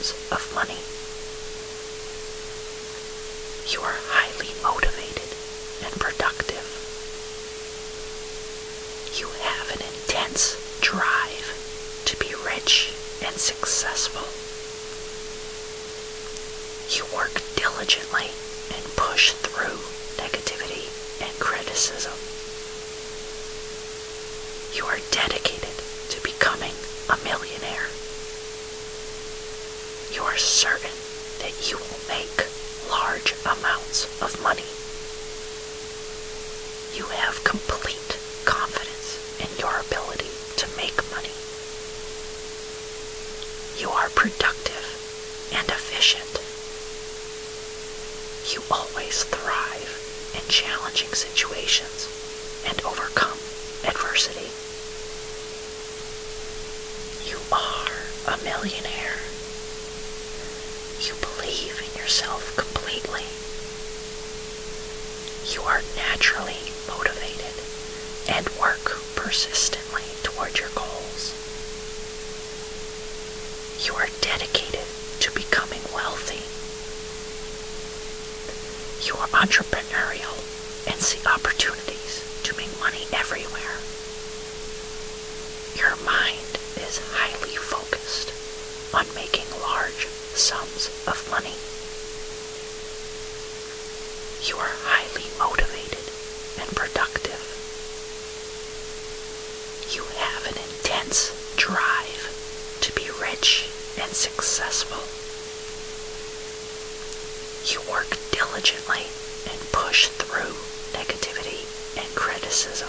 of money. You are highly motivated and productive. You have an intense drive to be rich and successful. You work diligently and push through negativity and criticism. You are dedicated to becoming a millionaire. Are certain that you will make large amounts of money. You have complete confidence in your ability to make money. You are productive and efficient. You always thrive in challenging situations and overcome adversity. You are a millionaire. You believe in yourself completely. You are naturally motivated and work persistently toward your goals. You are dedicated to becoming wealthy. You are entrepreneurial and see opportunities to make money everywhere. Your mind is highly focused on making large sums of money. You are highly motivated and productive. You have an intense drive to be rich successful. You work diligently and push through negativity and criticism.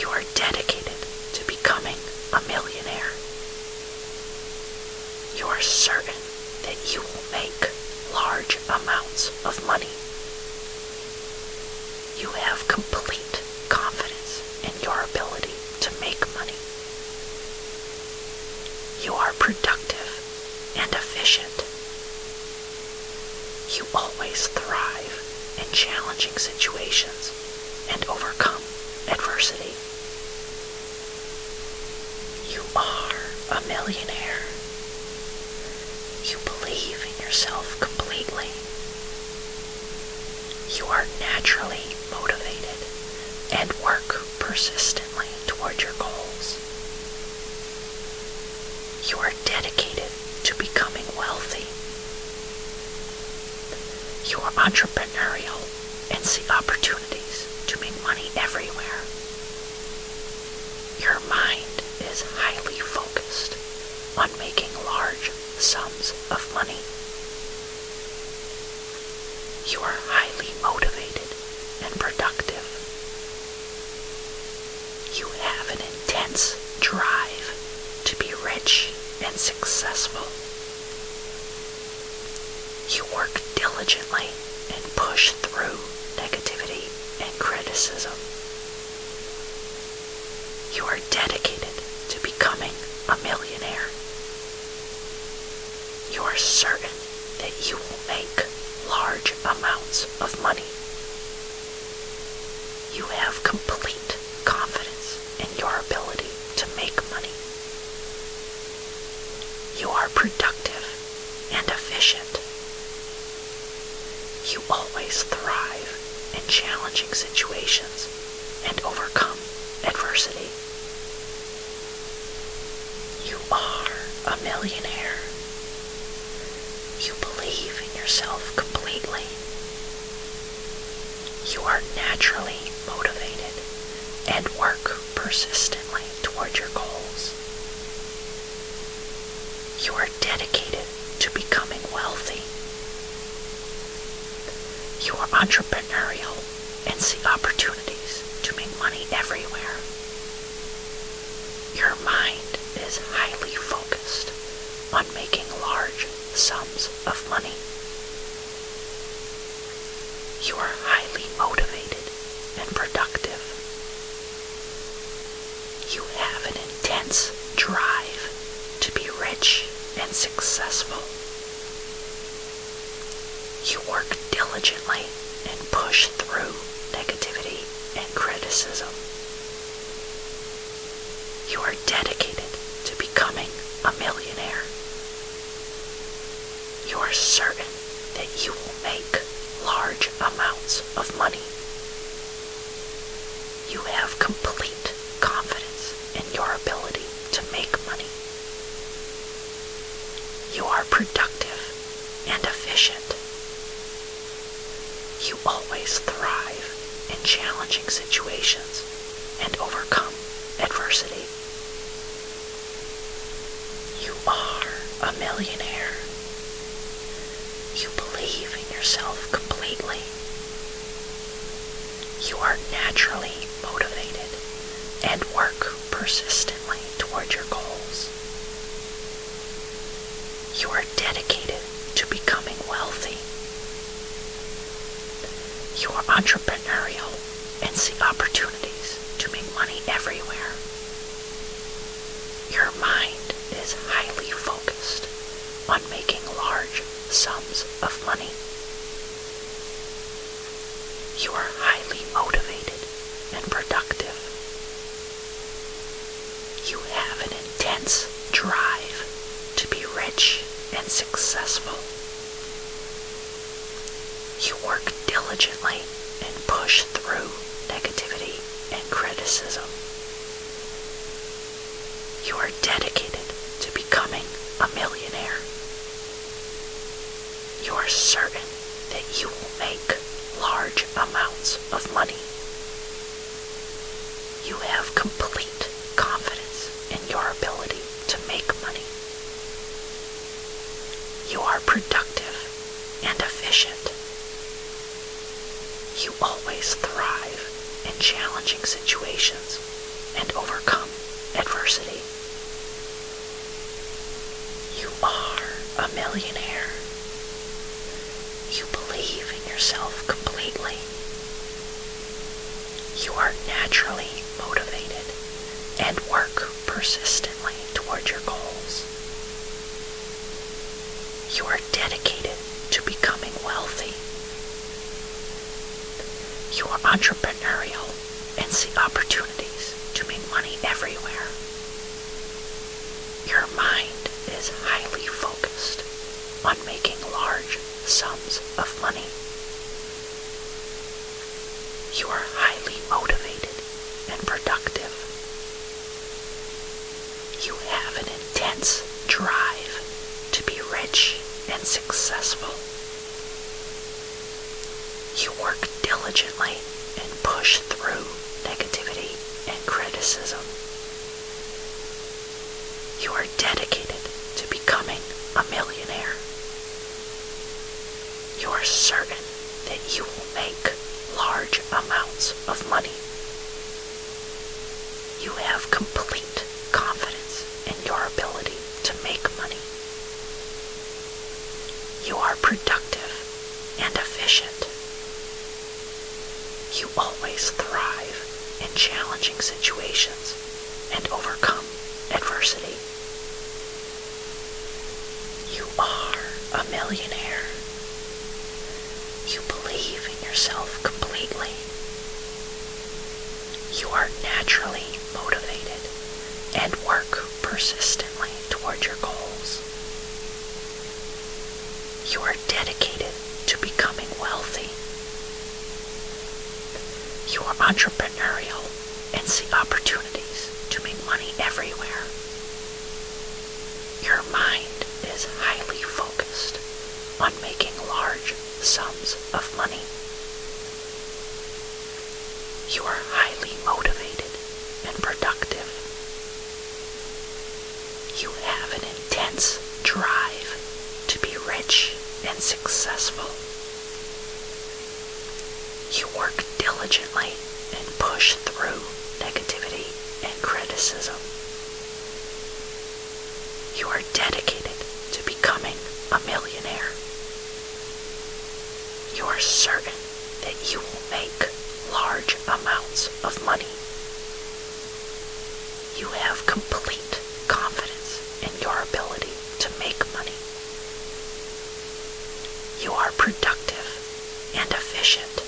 You are dedicated to becoming a millionaire. You are certain that you will make large amounts of money. You have complete confidence in your ability to make money. You are productive and efficient. You always thrive in challenging situations and overcome adversity. You are a millionaire. You believe in yourself completely. You are naturally motivated and work persistently toward your goals. You are entrepreneurial and see opportunities to make money everywhere. Your mind is highly focused on making large sums of money. You are highly motivated and productive. You have an intense drive to be rich and successful. You work diligently and push through negativity and criticism. You are dedicated to becoming a millionaire. You are certain that you will make large amounts of money. You have complete confidence in your ability to make money. You are productive and efficient. You always thrive in challenging situations and overcome adversity. You are a millionaire. You believe in yourself completely. You are naturally motivated and work persistently toward your goals. You are dedicated to becoming wealthy. You are entrepreneurial and see opportunities to make money everywhere. Your mind is highly focused on making large sums of money. You are highly motivated and productive. You have an intense drive to be rich and successful. You work diligently and push through negativity and criticism. You are dedicated to becoming a millionaire. You are certain that you will make large amounts of money. You have complete confidence in your ability to make money. You are productive and efficient. Always thrive in challenging situations and overcome adversity. You are a millionaire. You believe in yourself completely. You are naturally motivated and work persistently toward your goals. You are dedicated to becoming wealthy. You are entrepreneurial and see opportunities to make money everywhere. Your mind is highly focused on making large sums of money. You are highly motivated and productive. You have an intense drive to be rich and successful. You work diligently and push through negativity and You are dedicated to becoming a millionaire. You are certain that you will make large amounts of money. You have complete confidence in your ability to make money. You are productive and efficient. You always thrive challenging situations and overcome adversity. You are a millionaire. You believe in yourself completely. You are naturally motivated and work persistently toward your goals. You are dedicated to becoming wealthy. You are entrepreneurial and see opportunities to make money everywhere. Your mind is highly focused on making large sums of money. You are highly motivated and productive. You have an intense drive to be rich and successful. You work diligently and push through negativity and criticism. You are dedicated to becoming a millionaire. You are certain that you will make large amounts of money. You have complete confidence in your ability to make money. You are productive and efficient challenging situations and overcome adversity. You are a millionaire. You believe in yourself completely. You are naturally motivated and work persistently toward your goals. You are dedicated to becoming wealthy. You are entrepreneurial and see opportunities to make money everywhere. Your mind is highly focused on making large sums of money. You are highly motivated and productive. You have an intense drive to be rich and successful. You work diligently and push through negativity and criticism. You are dedicated to becoming a millionaire. You are certain that you will make large amounts of money. You have complete confidence in your ability to make money. You are productive and efficient.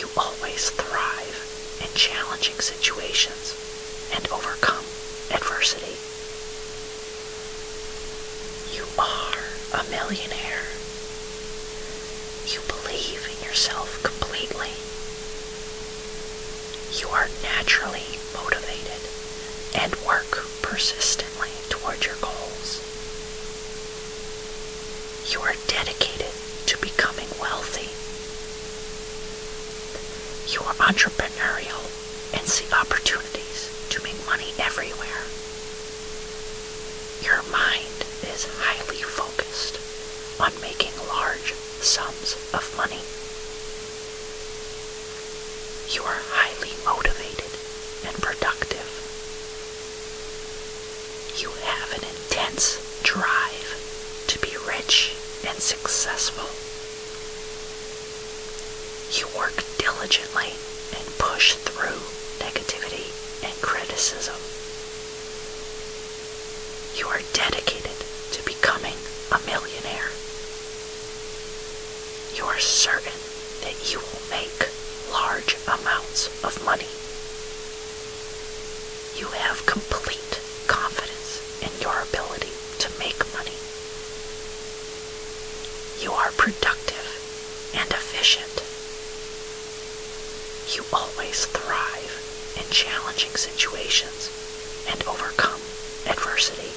You always thrive in challenging situations and overcome adversity. You are a millionaire. You believe in yourself completely. You are naturally motivated and work persistently toward your goals. You are dedicated to becoming wealthy. You are entrepreneurial and see opportunities to make money everywhere. Your mind is highly focused on making large sums of money. You are highly motivated and productive. You have an intense drive to be rich and successful. You work diligently and push through negativity and criticism. You are dedicated to becoming a millionaire. You are certain that you will make large amounts of money. You have complete confidence in your ability to make money. You are productive and efficient. You always thrive in challenging situations and overcome adversity.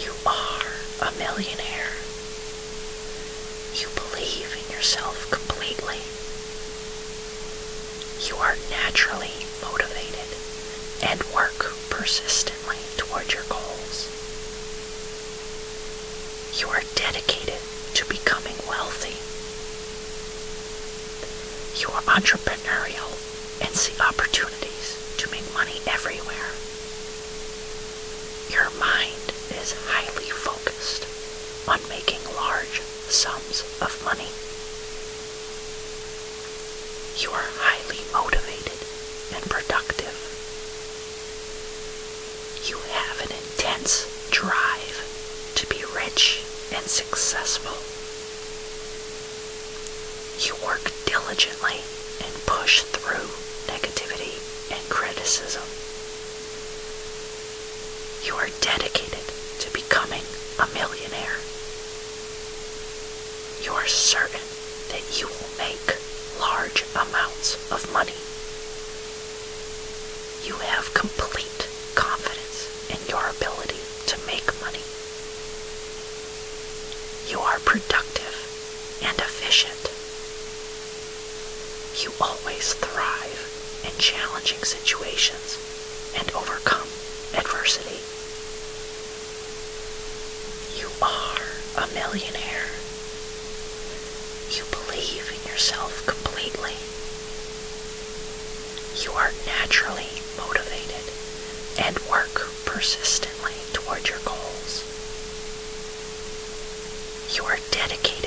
You are a millionaire. You believe in yourself completely. You are naturally motivated and work persistently toward your goals. You are dedicated to becoming wealthy. You are entrepreneurial and see opportunities to make money everywhere. Your mind is highly focused on making large sums of money. You are highly motivated and productive. You have an intense drive to be rich and successful. You work diligently and push through negativity and criticism. You are dedicated to becoming a millionaire. You are certain that you will make large amounts of money. You have complete confidence in your ability to make money. You are productive and efficient. You always thrive in challenging situations and overcome adversity. You are a millionaire. You believe yourself completely. You are naturally motivated and work persistently toward your goals. You are dedicated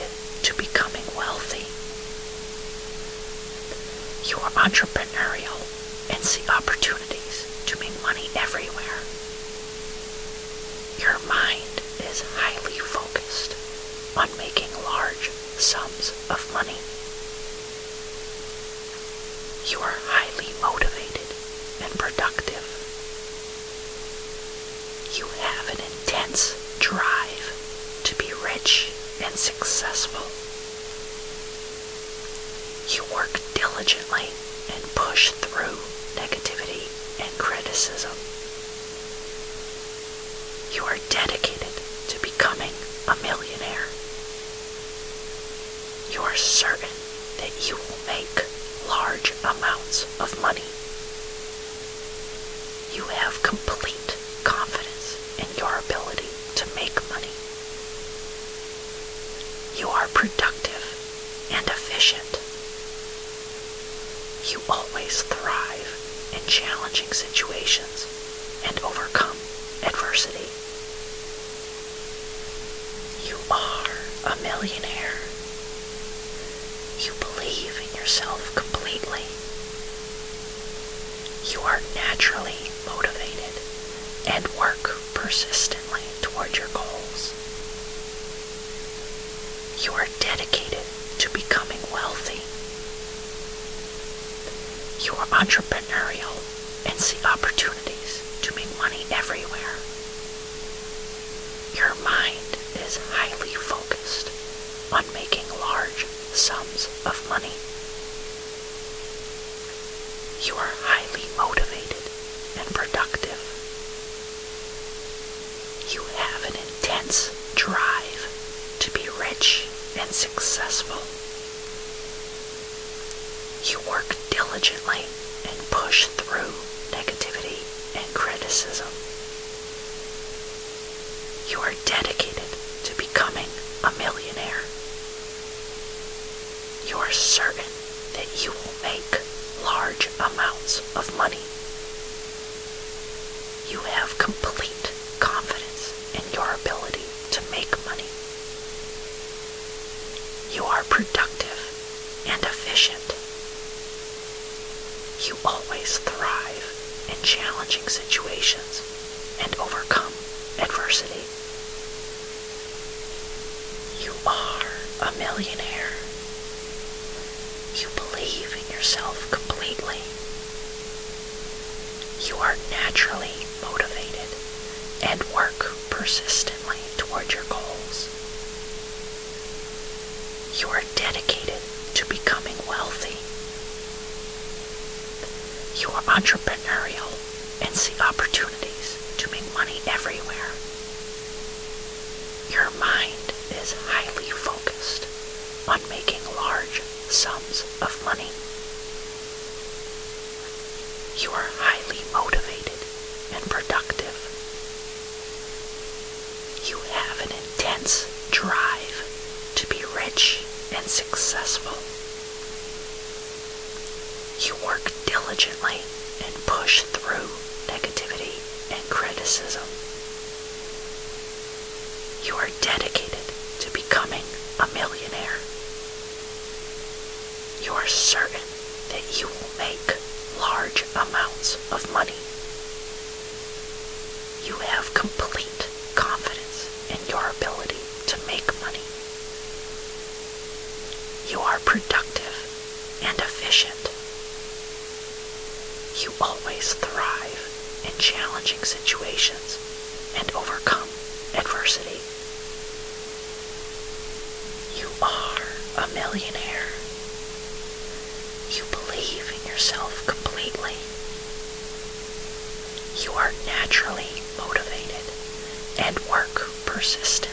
work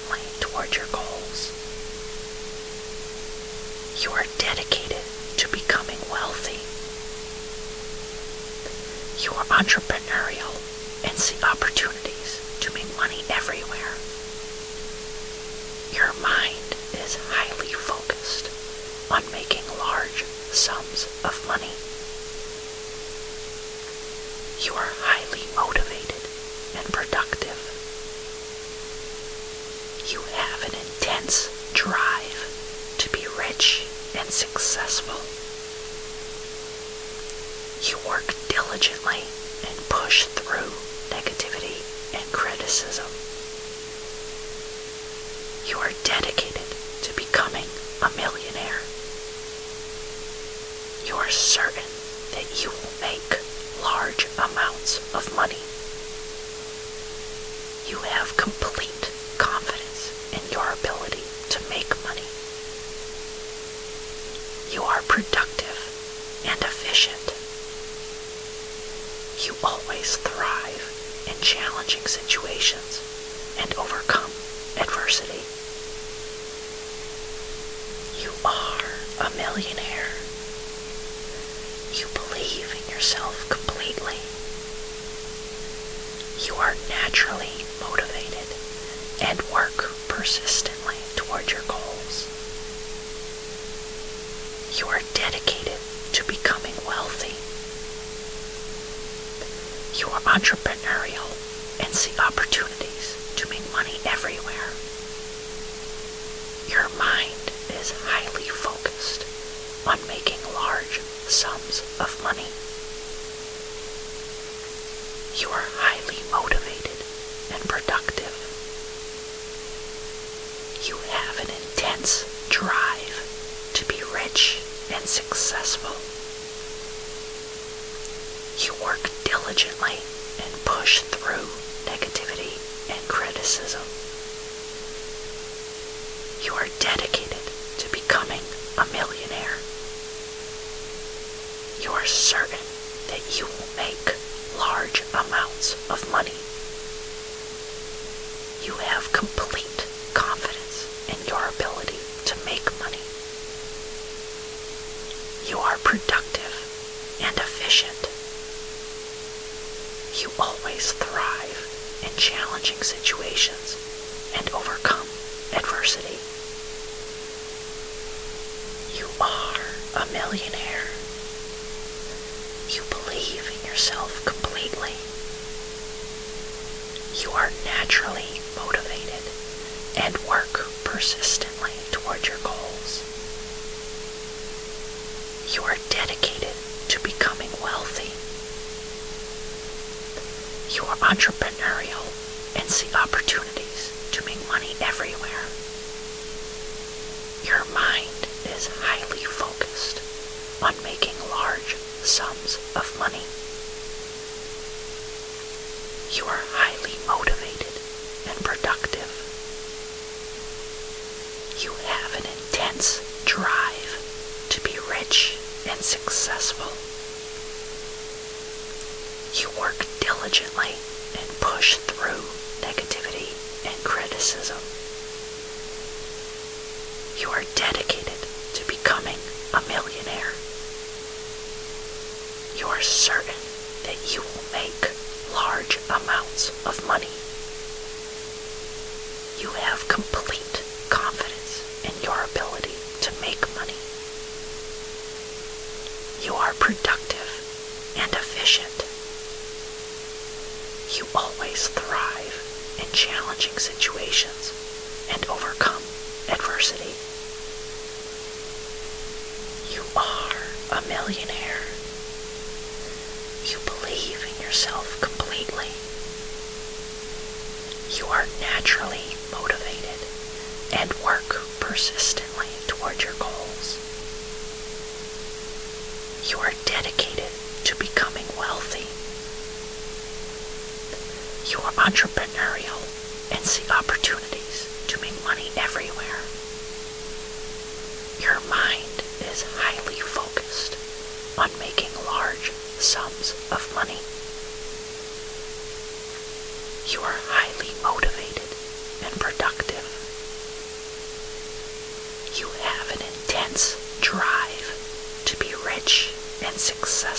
you are naturally motivated and work persistently toward your goals. You are dedicated to becoming wealthy. You are entrepreneurial and see opportunities to make money everywhere. Your mind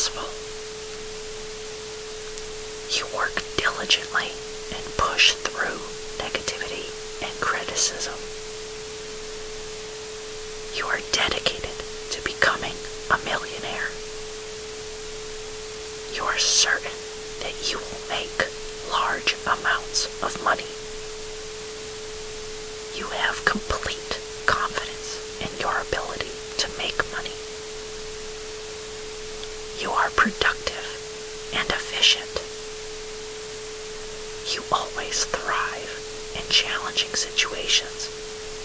successful. You work diligently and push through negativity and criticism. You are dedicated to becoming a millionaire. You are certain that you will make large amounts of money efficient. You always thrive in challenging situations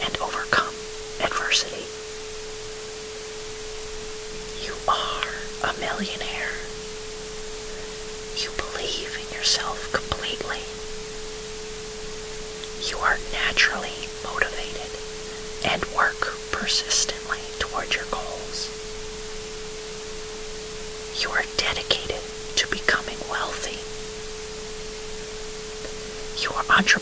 and overcome adversity. You are a millionaire. You believe in yourself completely. You are naturally motivated and work persistently toward your 100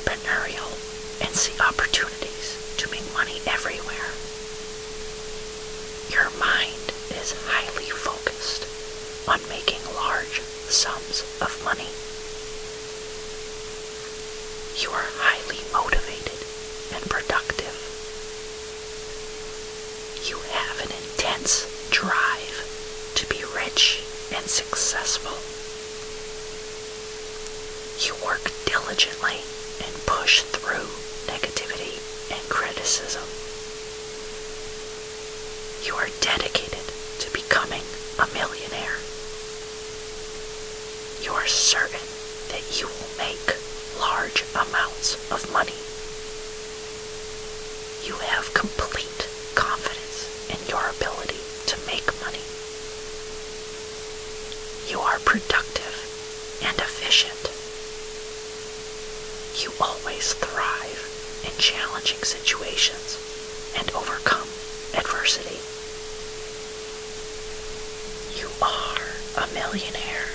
You are a millionaire.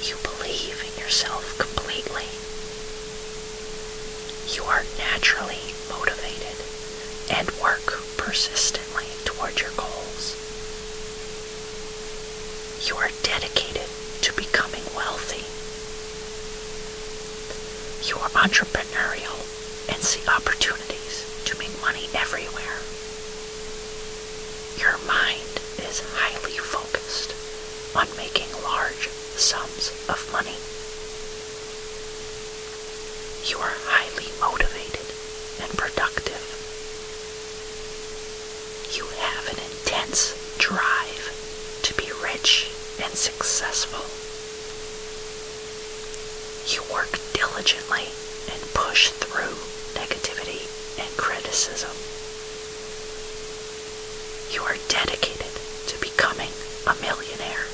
You believe in yourself completely. You are naturally motivated and work persistently toward your goals. You are dedicated to becoming wealthy. You are entrepreneurial and see opportunities to make money everywhere. Your mind is highly focused on making large sums of money. You are highly motivated and productive. You have an intense drive to be rich and successful. You work diligently and push through negativity and criticism. You are dedicated to becoming a millionaire.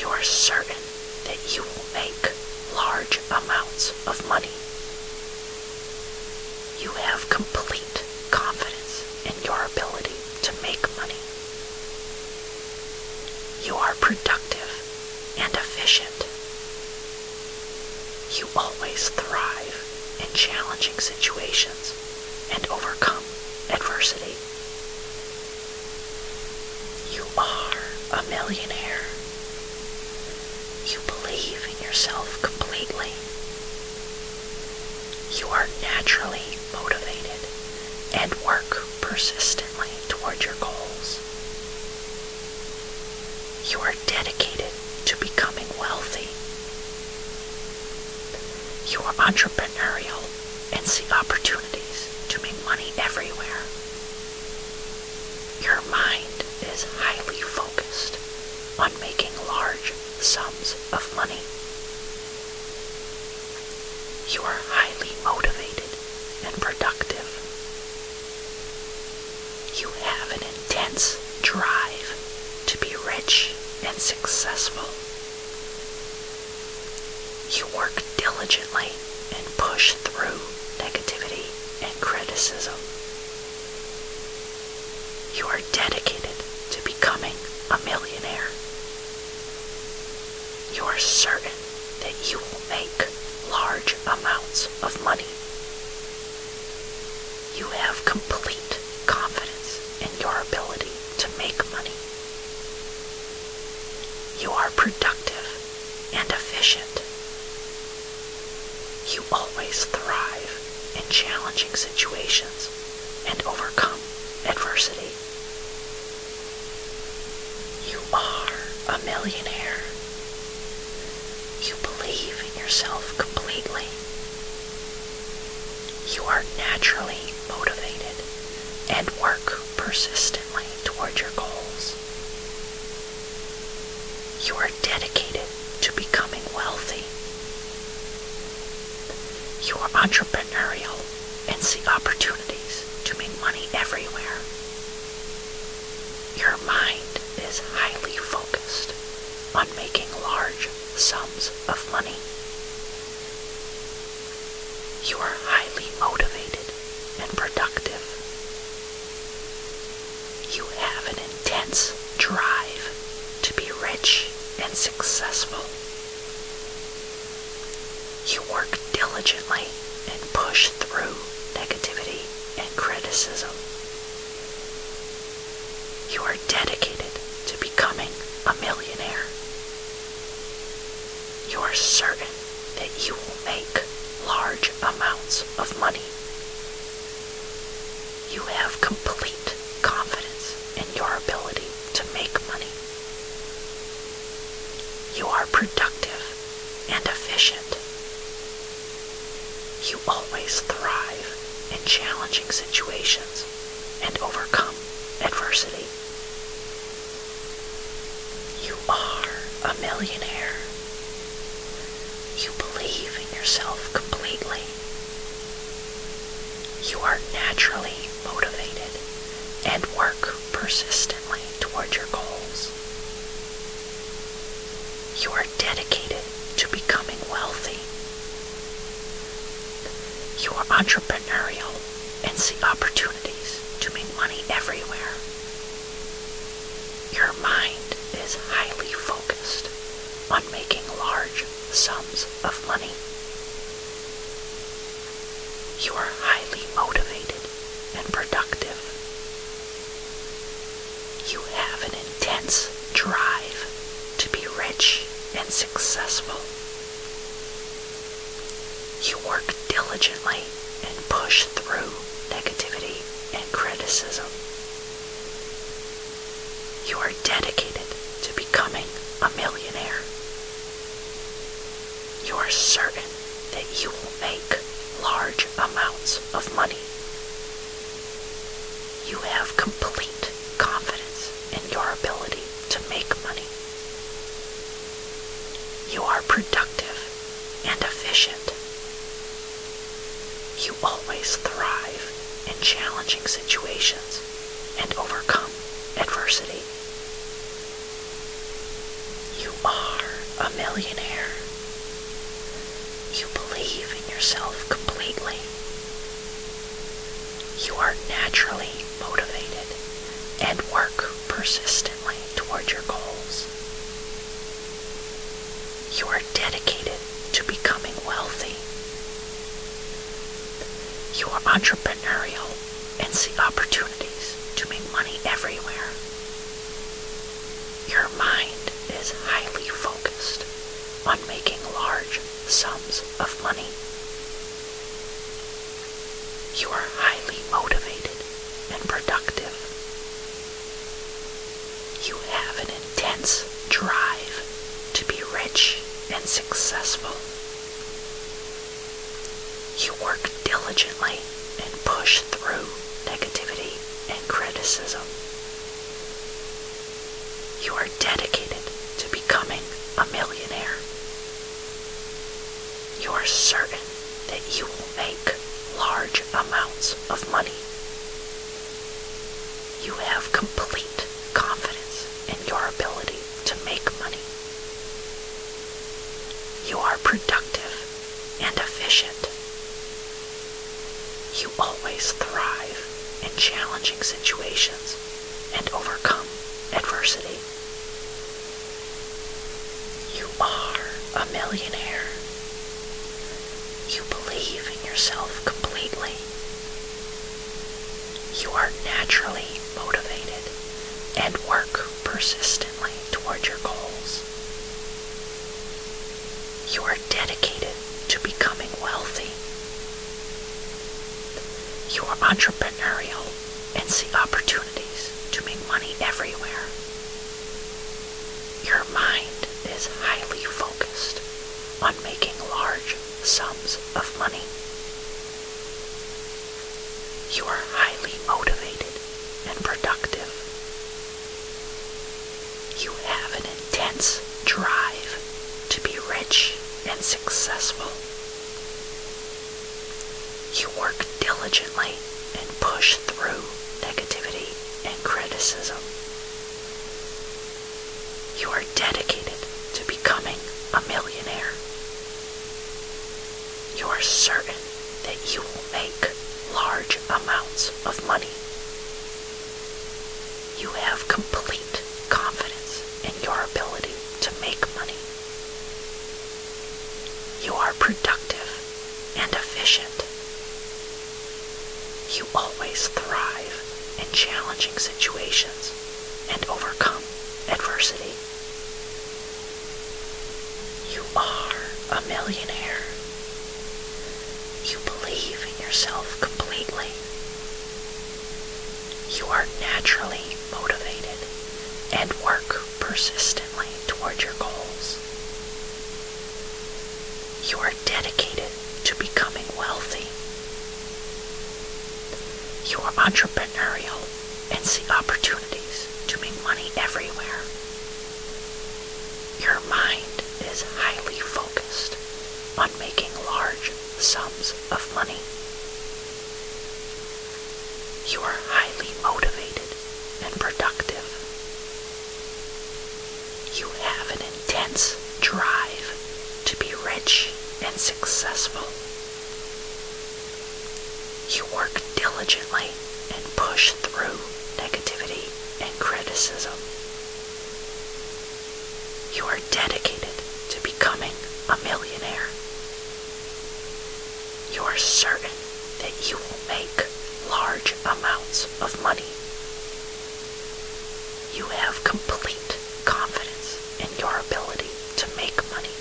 You are certain that you will make large amounts of money. You have complete confidence in your ability to make money. You are productive and efficient. You always thrive in challenging situations and overcome adversity. You are a millionaire. You believe in yourself completely. You are naturally motivated and work persistently toward your goals. You are dedicated to becoming wealthy. You are entrepreneurial and see opportunities to make money everywhere. Your mind is highly focused on making large sums of money. You are highly motivated and productive. You have an intense drive to be rich and successful. You work diligently and push through negativity and criticism. You are dedicated to becoming a millionaire. You are certain that you will make large amounts of money. You have complete confidence in your ability to make money. You are productive and efficient. You always thrive in challenging situations and overcome adversity. You are a millionaire. You believe in yourself completely. You are naturally motivated and work persistently toward your goals. dedicated to becoming wealthy. You are entrepreneurial and see opportunities to make money everywhere. Your mind is highly focused on making large sums of money. You are highly motivated and productive. You have an intense drive to be rich and successful. You work diligently and push through negativity and criticism. You are dedicated to becoming a millionaire. You are certain that you will make large amounts of money. You have complete confidence in your ability to make money. You are productive and efficient. You always thrive in challenging situations and overcome adversity. You are a millionaire. Believe in yourself completely. You are naturally motivated and work persistently toward your goals. You are dedicated to becoming wealthy. You are entrepreneurial and see opportunities to make money everywhere. Your mind is highly focused on making large sums of money. You are highly motivated and productive. You have an intense drive to be rich and successful. You work diligently and push through negativity and criticism. You are dedicated to becoming a millionaire. You are certain that you will make large amounts of money. You have complete confidence in your ability to make money. You are productive and efficient. You always thrive in challenging situations and overcome adversity. You are a millionaire. You believe in yourself completely. You are naturally motivated and work persistently toward your goals. You are dedicated to becoming wealthy. You are entrepreneurial and see opportunities to make money everywhere. Your mind is highly focused on making large sums of money. You are highly motivated and productive. You have an intense drive to be rich and successful. You work diligently and push through negativity and criticism. You are dedicated to becoming a millionaire. You are certain that you will make large amounts of money. You have complete confidence in your ability to make money. You are productive and efficient. You always thrive in challenging situations and overcome adversity. You are a millionaire. You believe in yourself completely. You are naturally motivated and work persistently toward your goals. You are dedicated to becoming wealthy. You are entrepreneurial and see opportunities to make money everywhere. Your mind is highly focused on making large sums of money. You are highly motivated and productive. You have an intense drive successful. You work diligently and push through negativity and criticism. You are dedicated to becoming a millionaire. You are certain that you will make large amounts of money. You have complete confidence in your ability to make money. You are productive and efficient. You always thrive in challenging situations and overcome adversity. You are a millionaire. You believe in yourself completely. You are naturally motivated and work persistently toward your goals. You are dedicated to becoming wealthy. You are entrepreneurial and see opportunities to make money everywhere. Your mind is highly focused on making large sums of money. You are highly motivated and productive. You have an intense drive to be rich and successful. You work diligently and push through negativity and criticism. You are dedicated to becoming a millionaire. You are certain that you will make large amounts of money. You have complete confidence in your ability to make money.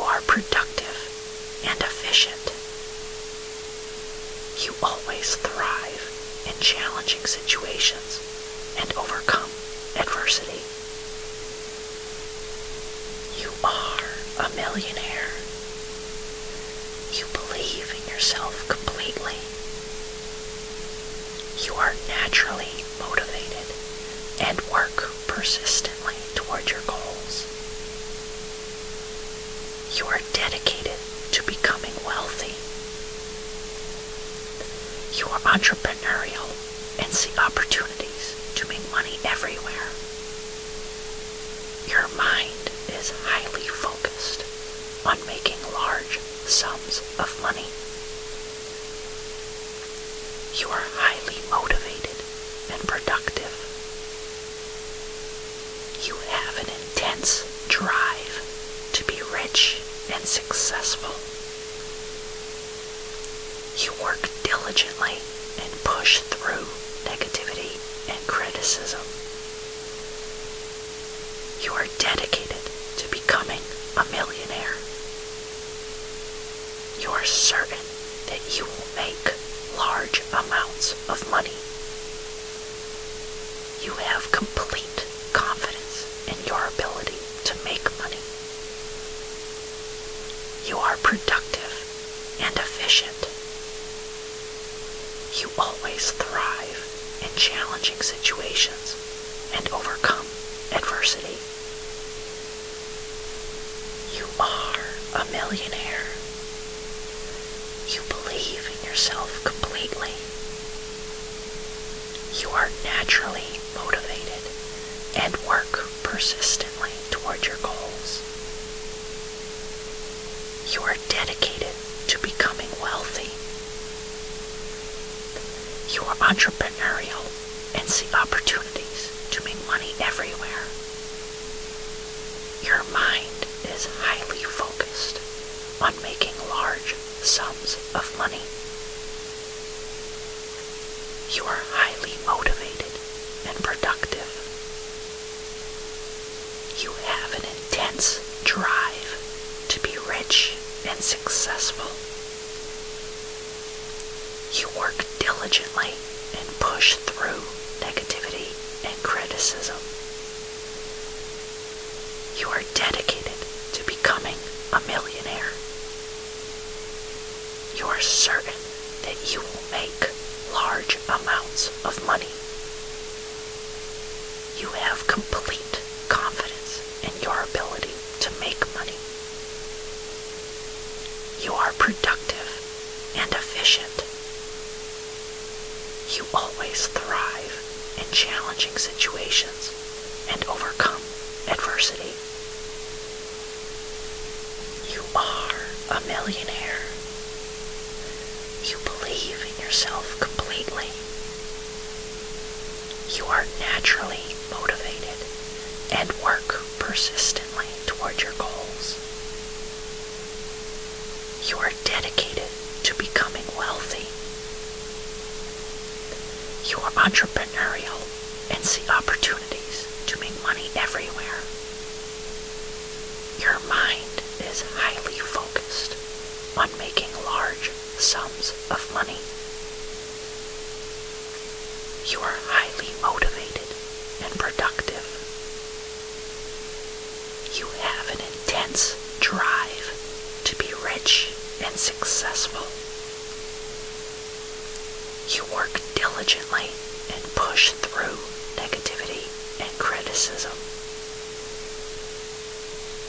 You are productive and efficient. You always thrive in challenging situations and overcome adversity. You are a millionaire. You believe in yourself completely. You are naturally motivated and work persistently toward your goals. You are dedicated to becoming wealthy. You are entrepreneurial and see opportunities to make money everywhere. Your mind is highly focused on making large sums of money. You are highly motivated and productive. You have an intense drive to be rich and successful. You work diligently and push through negativity and criticism. You are dedicated to becoming a millionaire. You are certain that you will make large amounts of money. You have complete confidence in your ability to make money. You are productive and efficient. You always thrive in challenging situations and overcome adversity. You are a millionaire. You believe in yourself completely. You are naturally motivated and work persistently toward your goals. You are dedicated to becoming wealthy. You are entrepreneurial and see opportunities to make money everywhere. Your mind is highly focused on making large sums of money. You are highly motivated and productive. You have an intense drive to be rich and successful. You work diligently and push through negativity and criticism. You are dedicated to becoming a millionaire. You are certain that you will make large amounts of money. You have complete confidence in your ability to make money. You are productive and efficient. You always thrive in challenging situations and overcome adversity. You are a millionaire. You believe in yourself completely. You are naturally motivated and work persistently toward your goals. You are dedicated to becoming wealthy. You are entrepreneurial and see opportunities to make money everywhere. Your mind is highly focused on making large sums of money. You are highly motivated and productive. You have an intense drive to be rich and successful. You work diligently and push through negativity and criticism.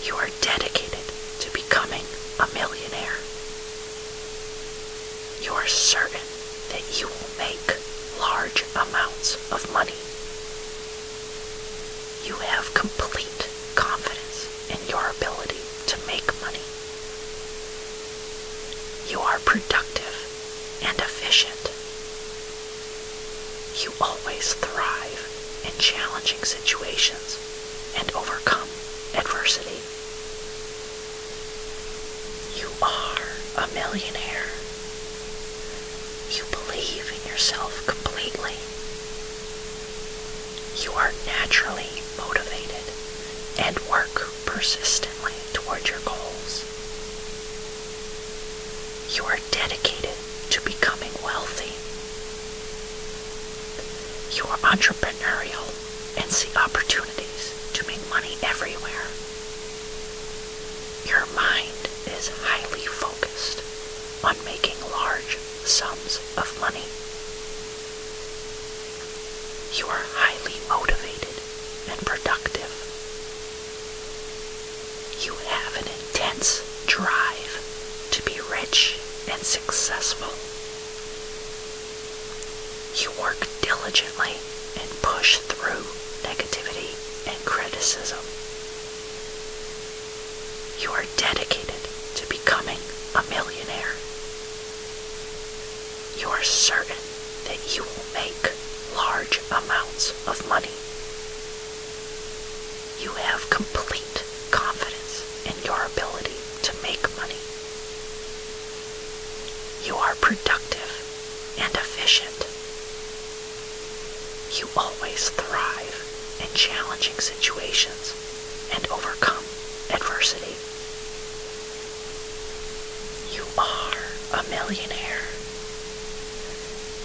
You are dedicated to becoming a millionaire. You are certain that you will make large amounts of money. You have complete confidence in your ability to make money. You are productive and efficient. You always thrive in challenging situations and overcome adversity. You are a millionaire. You believe in yourself completely. You are naturally motivated and work persistently toward your goals. You are dedicated to becoming wealthy. You are entrepreneurial and see opportunities to make money everywhere. Your mind is highly focused on making large sums of money. You are highly motivated and productive. You have an intense drive to be rich and successful. You work diligently and push through negativity and criticism. You are dedicated to becoming a millionaire. You are certain that you will make large amounts of money. You have complete confidence in your ability to make money. You are productive and efficient. You always thrive in challenging situations and overcome adversity. You are a millionaire.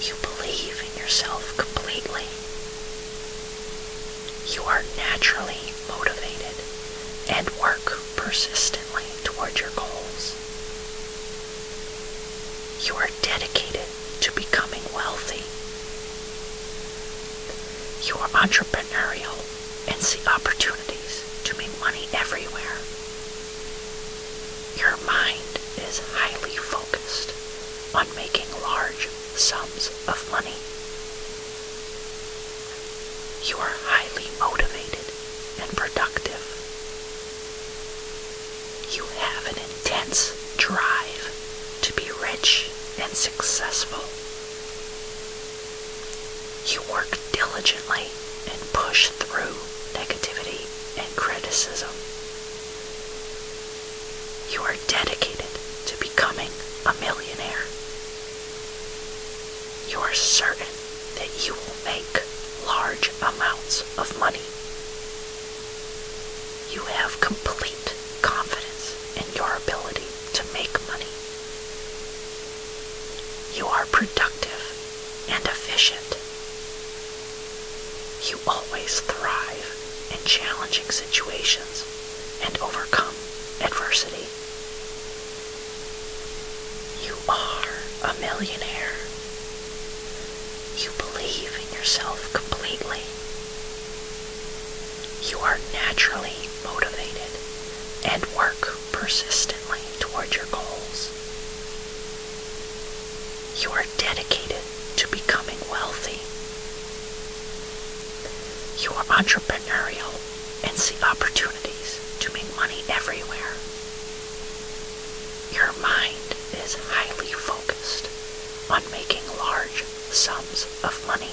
You believe in yourself completely. You are naturally motivated and work persistently opportunities to make money everywhere. Your mind is highly focused on making large sums of money.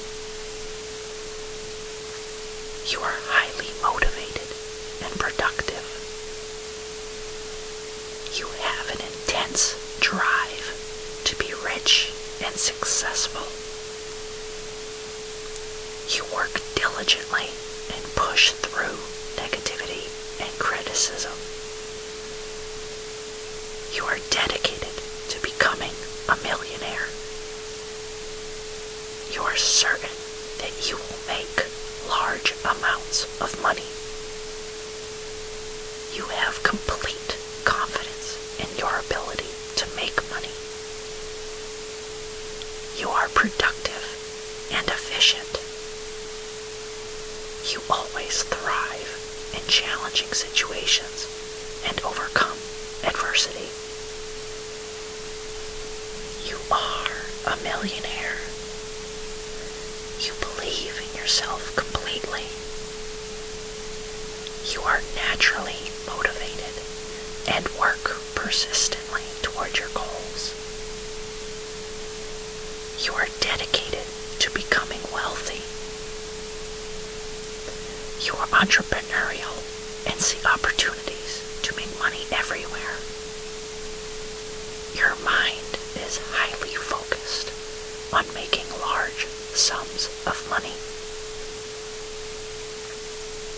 You are highly motivated and productive. You have an intense drive to be rich and successful. You work diligently and push through You are dedicated to becoming a millionaire. You are certain that you will make large amounts of money. You have complete confidence in your ability to make money. You are productive and efficient. You always thrive in challenging situations and overcome adversity. You are a millionaire. You believe in yourself completely. You are naturally motivated and work persistently toward your goals. You are dedicated to becoming wealthy. You are entrepreneurial and see opportunities to make money everywhere. Your mind is highly focused on making large sums of money.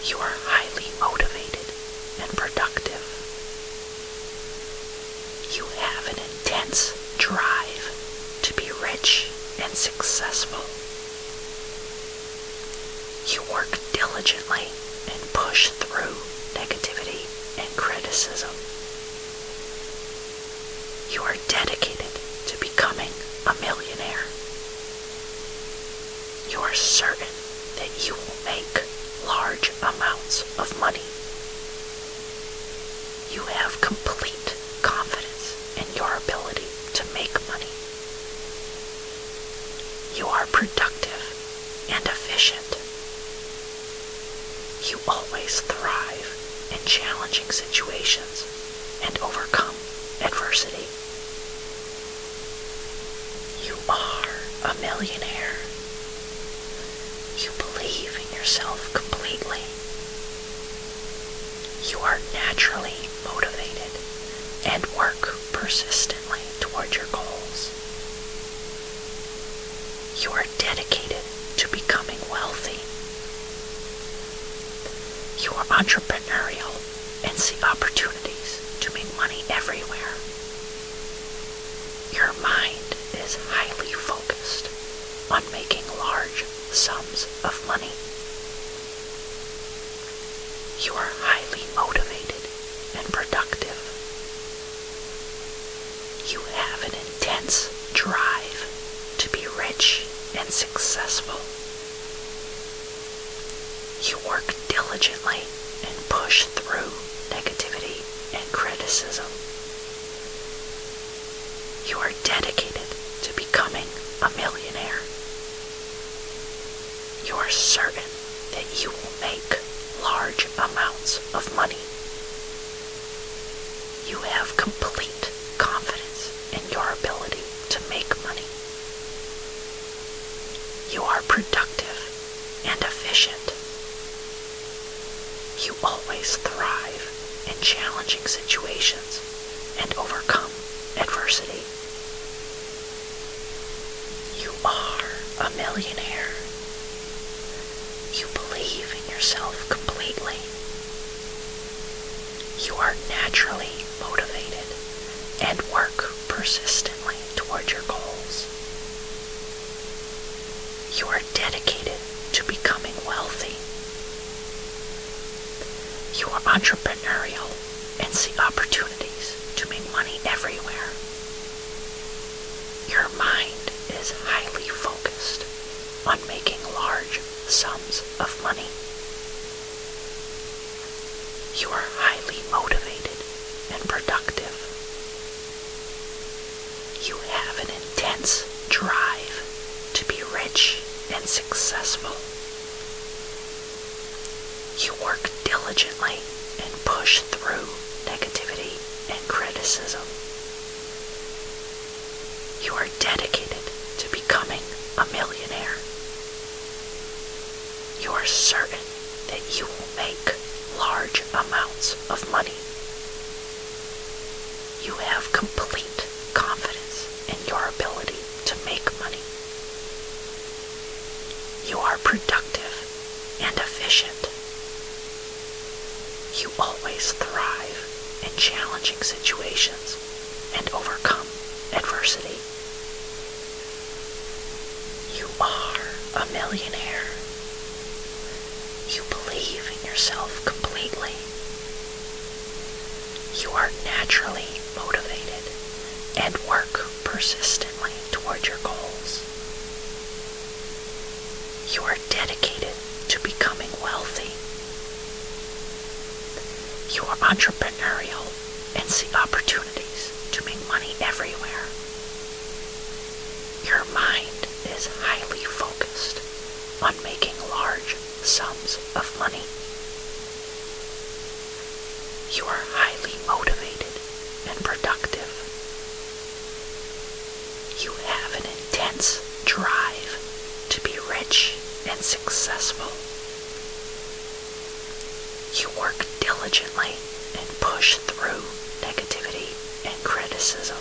You are highly motivated and productive. You have an intense drive to be rich successful. You work diligently and push through negativity and criticism. You are dedicated to becoming a millionaire. You are certain that you will make large amounts of money. You have complete confidence in your ability to make money. You are productive and efficient. You always thrive in challenging situations and overcome adversity. You are a millionaire. You believe in yourself completely. You are naturally motivated and work persistently toward your goals. You are dedicated to becoming wealthy. You are entrepreneurial and see opportunities to make money everywhere. Your mind is highly focused on making large sums of money. You are highly motivated and productive. You have an intense drive to be rich and successful. You work diligently and push through negativity and criticism. You are dedicated to becoming a millionaire. You are certain that you will make large amounts of money. You have complete confidence in your ability to make money. You are productive and efficient. You always thrive in challenging situations and overcome adversity. You are a millionaire. You believe in yourself completely. You are naturally motivated and work persistently toward your goals. You are dedicated to becoming wealthy. You are entrepreneurial and see opportunities to make money everywhere. Your mind is highly focused on making large sums of money. You are highly motivated and productive. You have an intense drive to be rich and successful. You work diligently and push through negativity and criticism. You are dedicated to becoming a millionaire. You are certain that you will make large amounts of money. You have complete confidence in your ability to make money. You are productive and efficient. You always thrive in challenging situations and overcome adversity. You are a millionaire. You believe in yourself completely. You are naturally motivated and work persistently toward your goals. You are dedicated to becoming wealthy. You are entrepreneurial and see opportunities to make money everywhere. Your mind is highly focused on making large sums of money. You are highly motivated and productive. You have an intense drive to be rich and successful. You work diligently and push through negativity and criticism.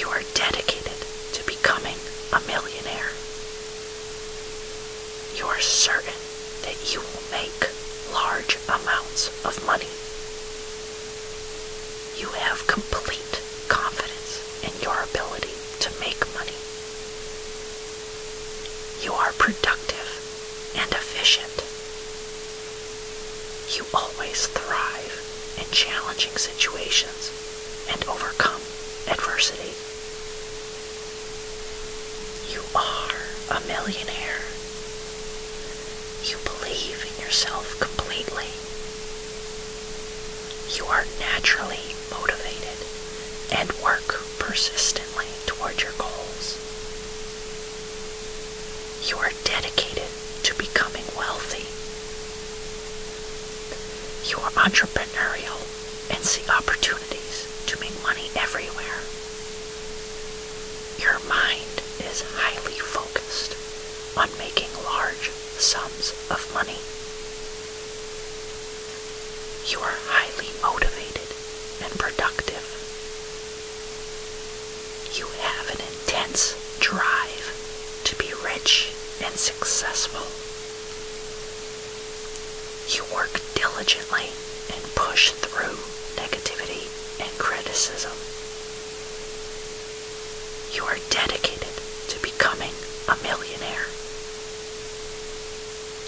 You are dedicated to becoming a millionaire. You are certain that you will make large amounts of money. You have complete confidence in your ability to make money. You are productive and efficient. You always thrive in challenging situations and overcome adversity. You are a millionaire. You believe in yourself completely. You are naturally motivated and work persistently toward your goals. You are dedicated to becoming wealthy. You are entrepreneurial and see opportunities to make money everywhere. Your mind is highly focused on making large sums of money. You are highly motivated and productive. You have an intense drive to be rich and successful. You work diligently and push through negativity and criticism. You are dedicated to becoming a millionaire.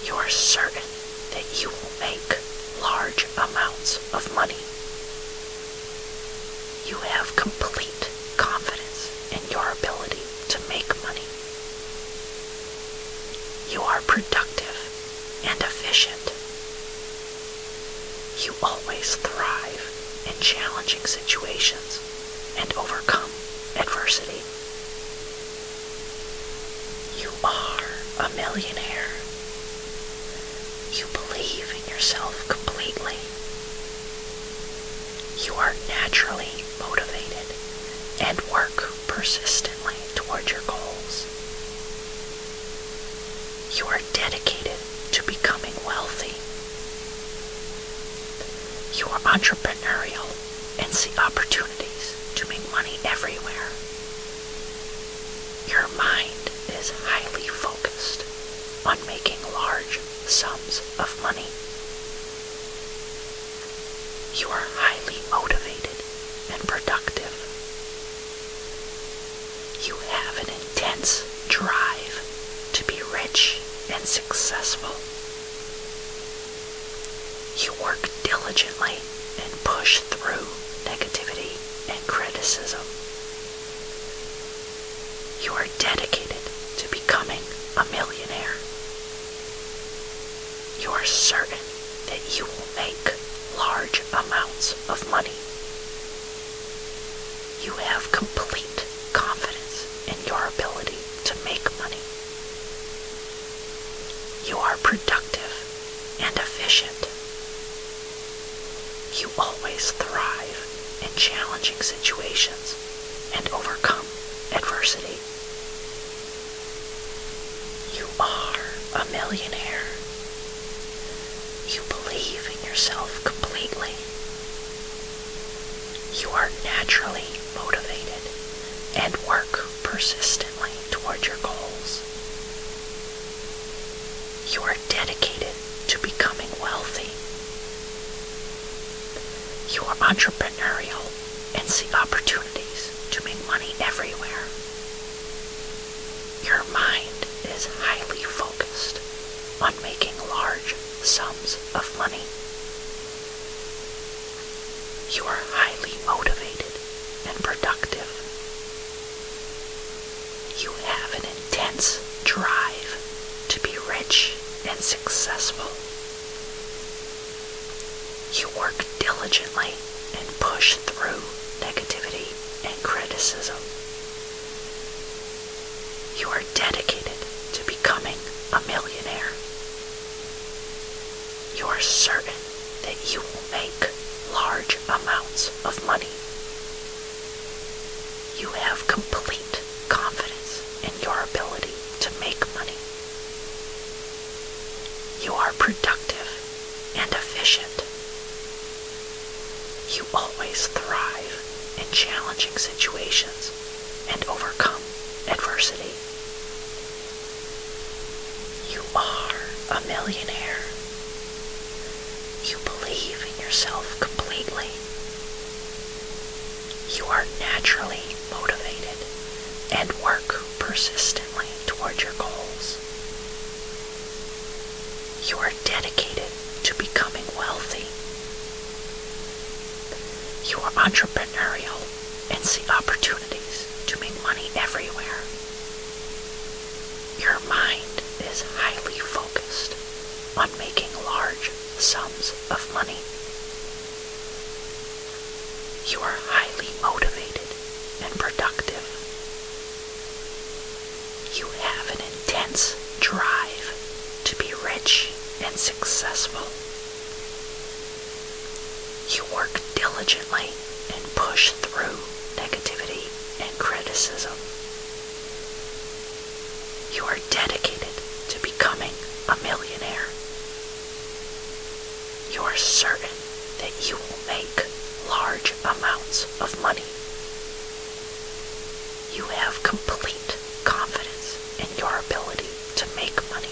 You are certain that you will make large amounts of money. You have complete confidence in your ability to make money. You are productive and efficient. You always thrive in challenging situations and overcome adversity. You are a millionaire. You believe in yourself completely. You are naturally motivated and work persistently toward your goals. You are dedicated to becoming wealthy. You are entrepreneurial and see opportunities to make money everywhere. Your mind is highly focused on making large sums of money. You are highly motivated and productive. You have an intense drive to be rich and successful. You work diligently and push through negativity and criticism. You are dedicated to becoming a millionaire. You are certain that you will make large amounts of money. You have complete confidence in your ability to make money. You are productive efficient. You always thrive in challenging situations and overcome adversity. You are a millionaire. You believe in yourself completely. You are naturally motivated and work persistently toward your goals. You are dedicated to becoming wealthy. Are entrepreneurial and see opportunities to make money everywhere. Your mind is highly focused on making large sums of money. You are highly motivated and productive. You have an intense drive to be rich and successful. You work diligently and push through negativity and criticism. You are dedicated to becoming a millionaire. You are certain that you will make large amounts of money. You have complete confidence in your ability to make money. You are productive and efficient. You always thrive in challenging situations and overcome adversity. You are a millionaire. You believe in yourself completely. You are naturally motivated and work persistently toward your goals. You are dedicated to becoming wealthy. You are entrepreneurial and see opportunities to make money everywhere. Your mind is highly focused on making large sums of money. You are highly motivated and productive. You have an intense drive to be rich successful. You work diligently and push through negativity and criticism. You are dedicated to becoming a millionaire. You are certain that you will make large amounts of money. You have complete confidence in your ability to make money.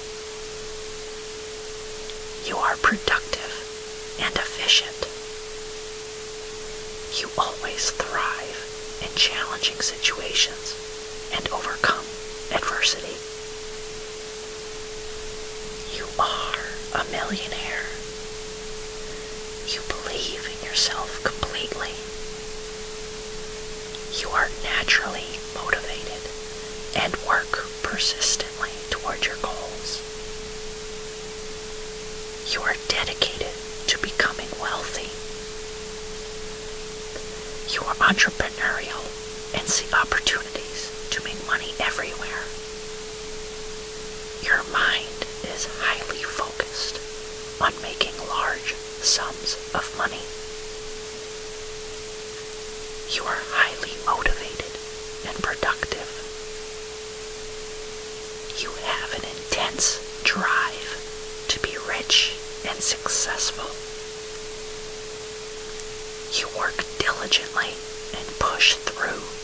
You are productive and efficient. You always thrive in challenging situations and overcome adversity. You are a millionaire. You believe in yourself completely. You are naturally motivated and work persistently toward your goals. You are dedicated to becoming wealthy. You are entrepreneurial and see opportunities to make money everywhere. Your mind is highly focused on making large sums of money. You are highly motivated and productive. You have an intense drive to be rich and successful. You work diligently and push through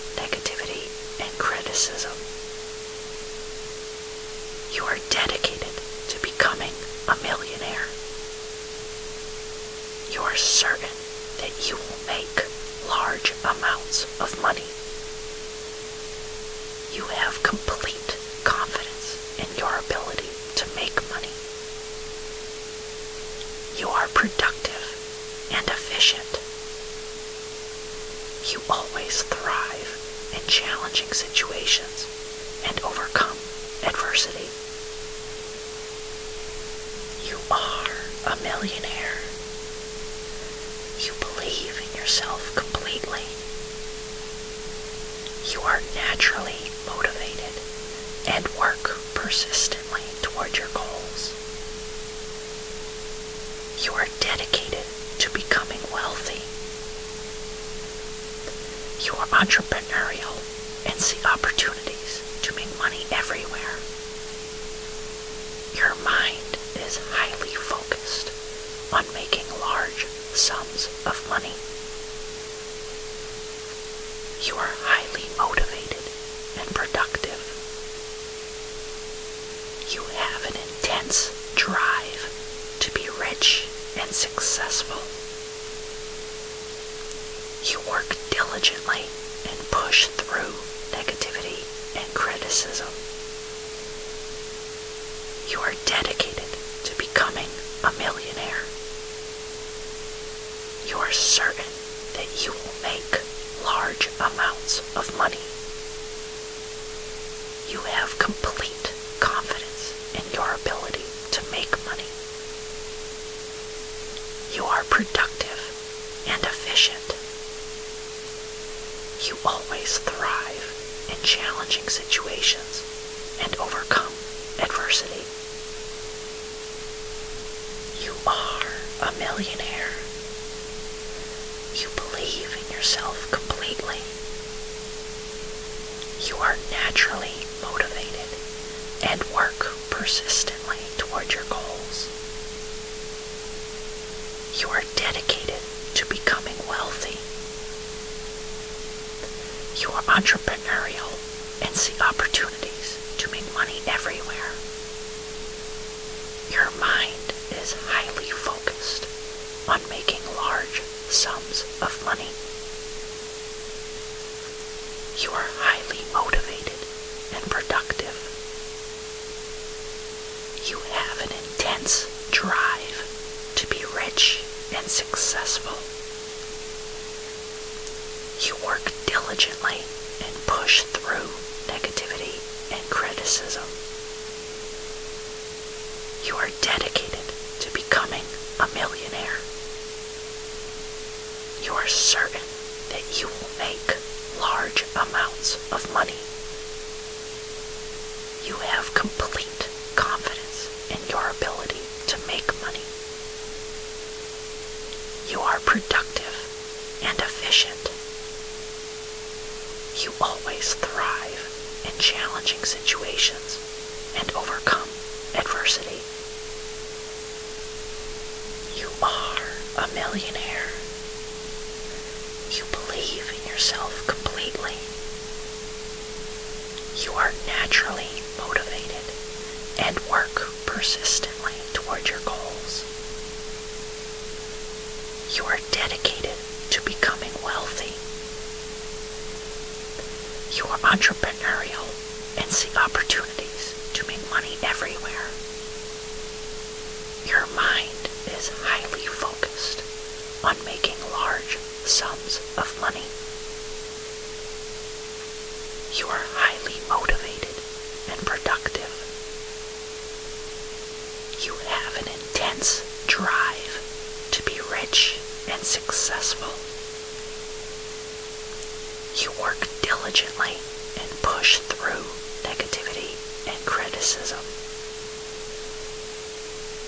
You work diligently and push through negativity and criticism.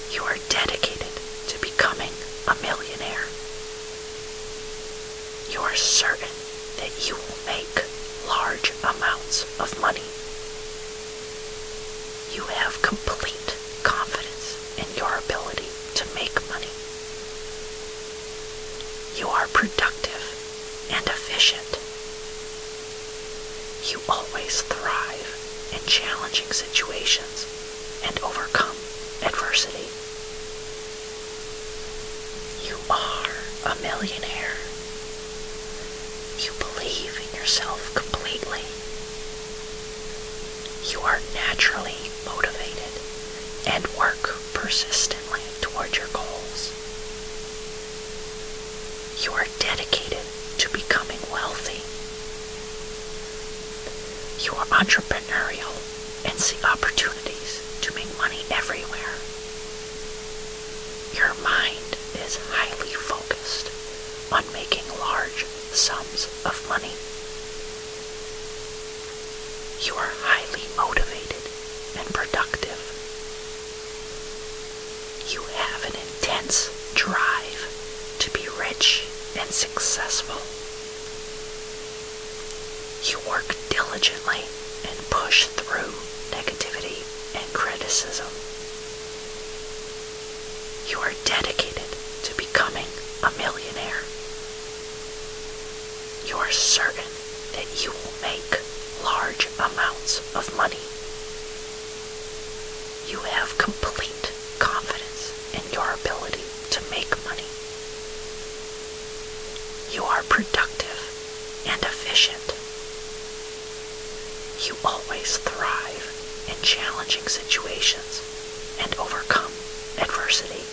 You are dedicated to becoming a millionaire. You are certain that you will make large amounts of money. You have complete confidence in your ability to make money. You are productive and efficient you always thrive in challenging situations and overcome adversity. You are a millionaire. You believe in yourself completely. You are naturally motivated and work persistently toward your goals. You are dedicated more entrepreneurial and see opportunities to make money everywhere. Your mind is highly focused on making large sums of money. You are highly motivated and productive. You have an intense drive to be rich and successful. Diligently and push through negativity and criticism. You are dedicated to becoming a millionaire. You are certain that you will make large amounts of money. You have complete confidence in your ability to make money. You are and efficient. You always thrive in challenging situations and overcome adversity.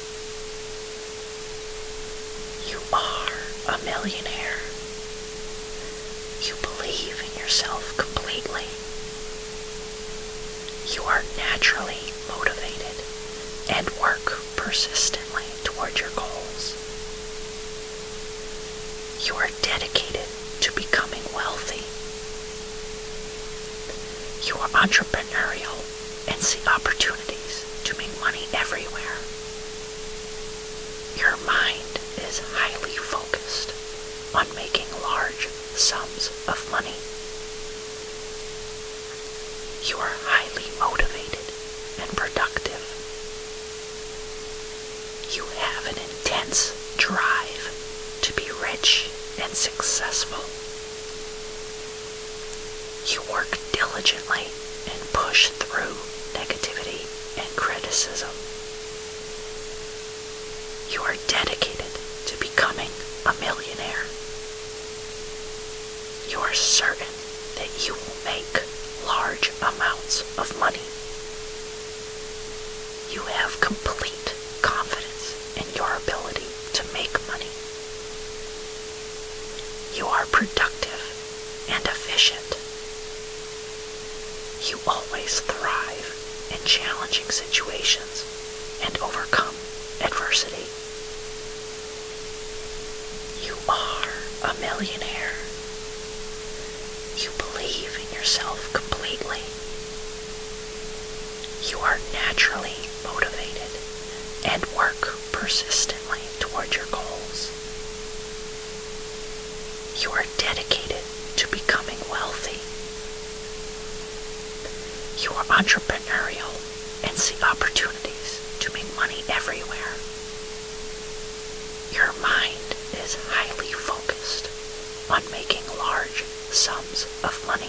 You are a millionaire. You believe in yourself completely. You are naturally motivated and work persistently toward your goals. You are dedicated to becoming wealthy. You are entrepreneurial opportunities to make money everywhere. Your mind is highly focused on making large sums of money. You are highly motivated and productive. You have an intense drive to be rich and successful. You work diligently and push through negativity and criticism. You are dedicated to becoming a millionaire. You are certain that you will make large amounts of money. You have complete confidence in your ability to make money. You are productive and efficient. You always thrive challenging situations and overcome adversity. You are a millionaire. You believe in yourself completely. You are naturally motivated and work persistently toward your goals. You are dedicated to becoming wealthy. You are entrepreneurial and see opportunities to make money everywhere. Your mind is highly focused on making large sums of money.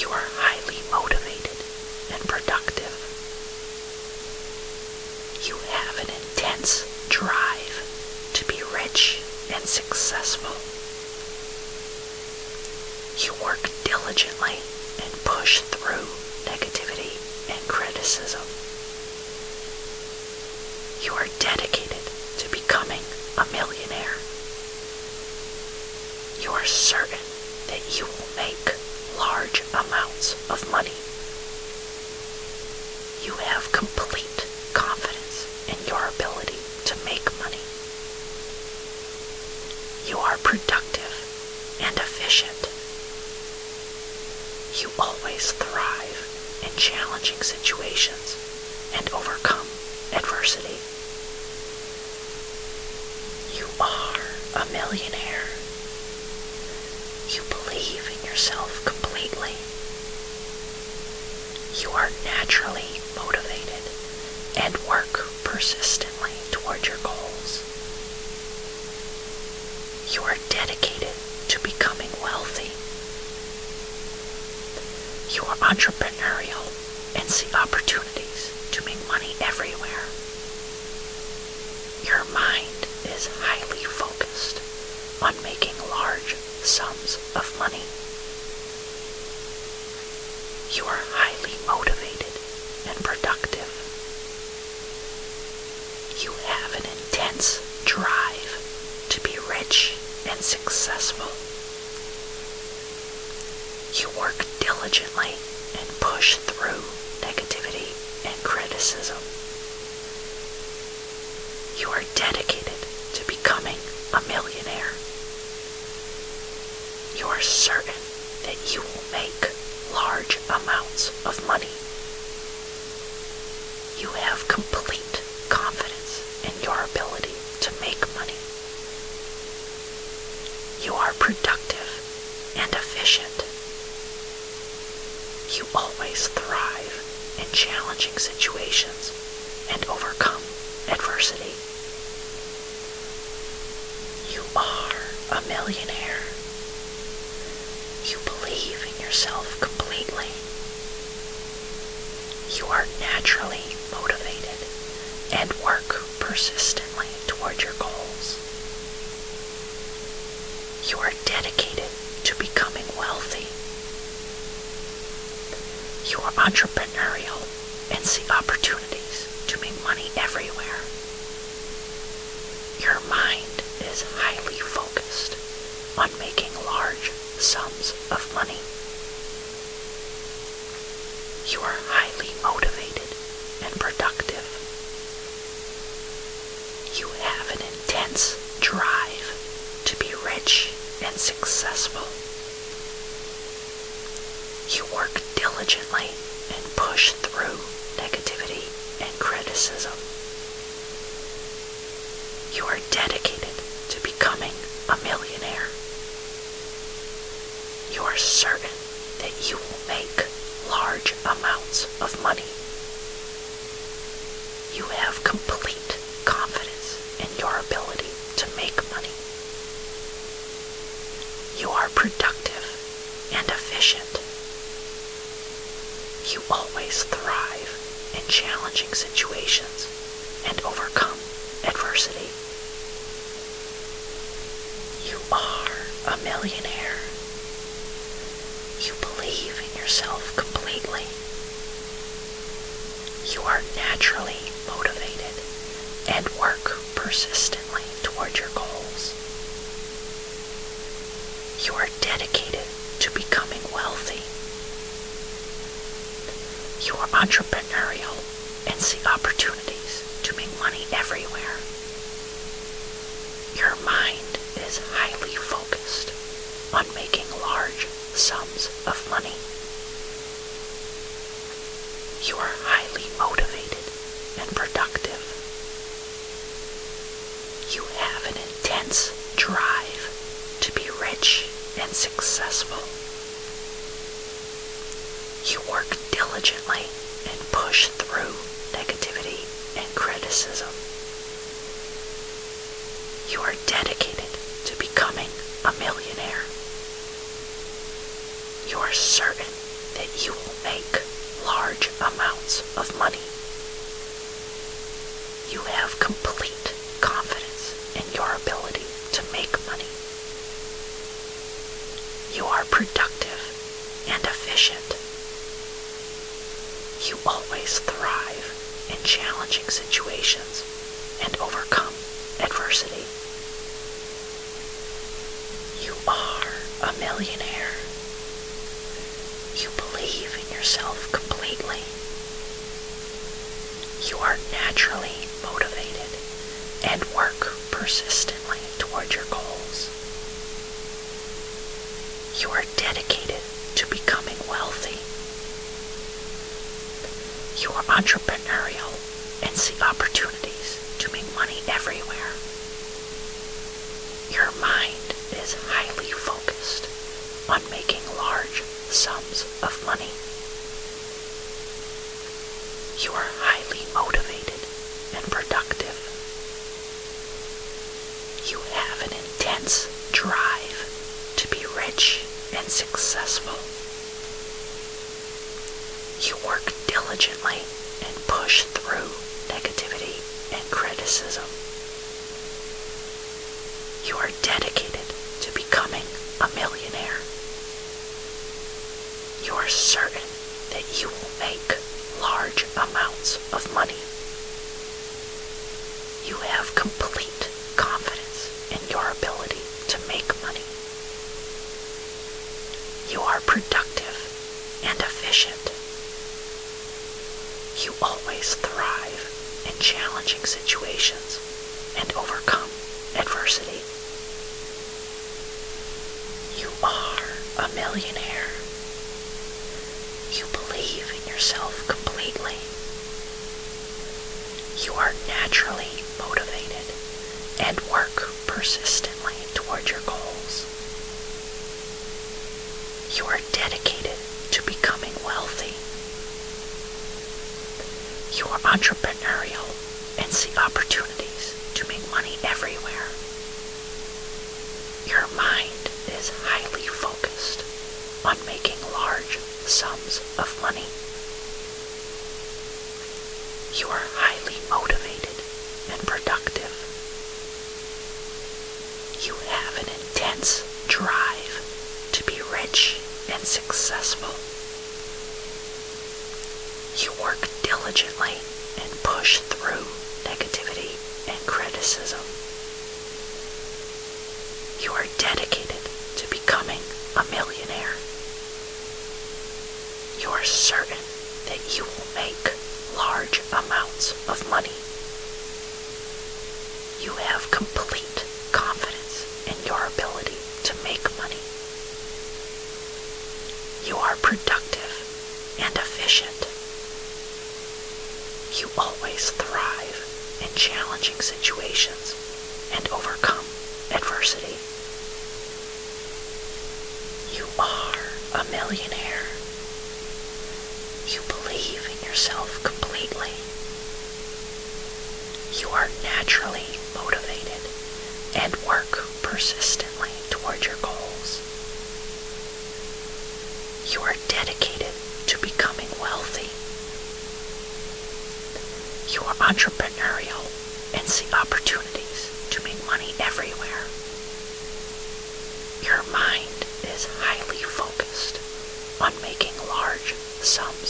You are highly motivated and productive. You have an intense drive to be rich and successful. You work diligently and push through negativity and criticism. You are dedicated to becoming a millionaire. You are certain that you will make large amounts of money. You have complete confidence in your ability to make money. You are productive and efficient. You always thrive in challenging situations and overcome adversity. You are a millionaire. You believe in yourself completely. You are naturally motivated and work persistently toward your goals. You are dedicated to becoming wealthy. You are entrepreneurial and see opportunities to make money everywhere. Your mind is highly focused on making large sums of money. You are highly motivated and productive. You have an intense drive to be rich and successful. diligently and push through negativity and criticism. You are dedicated to becoming a millionaire. You are certain that you will make large amounts of money. You have complete confidence in your ability to make money. You are productive and efficient. Always thrive in challenging situations and overcome adversity. You are a millionaire. You believe in yourself completely. You are naturally motivated and work persistently toward your goals. You are dedicated to becoming wealthy. You are entrepreneurial and see opportunities to make money everywhere. Your mind is highly focused on making large sums of money. You are highly motivated and productive. You have an intense drive to be rich and successful. You work diligently and push through negativity and criticism. You are dedicated to becoming a millionaire. You are certain that you will make large amounts of money. You have complete confidence in your ability to make money. You are productive and efficient. You always thrive in challenging situations and overcome adversity. You are a millionaire. You believe in yourself completely. You are naturally motivated and work persistently toward your goals. You are dedicated to becoming wealthy. You are entrepreneurial and see opportunities to make money everywhere. Your mind is highly focused on making large sums of money. You are highly motivated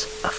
of